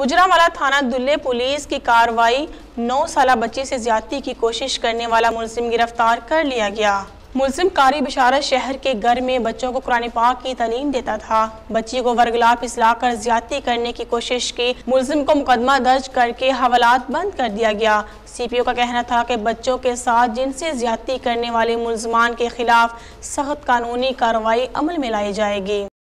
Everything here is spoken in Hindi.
गुजरावाला थाना दुल्ले पुलिस की कार्रवाई, नौ साल बच्ची से ज़्यादा की कोशिश करने वाला मुलजिम गिरफ़्तार कर लिया गया। मुलजिम कारी बिशारत शहर के घर में बच्चों को कुरान पाक की तलीम देता था। बच्ची को वर्गला फिसला कर ज़्यादा करने की कोशिश की। मुलजिम को मुकदमा दर्ज करके हवालात बंद कर दिया गया। सी पी ओ का कहना था कि बच्चों के साथ जिनसे ज़्यादा करने वाले मुलजमान के खिलाफ सख्त कानूनी कार्रवाई अमल में लाई जाएगी।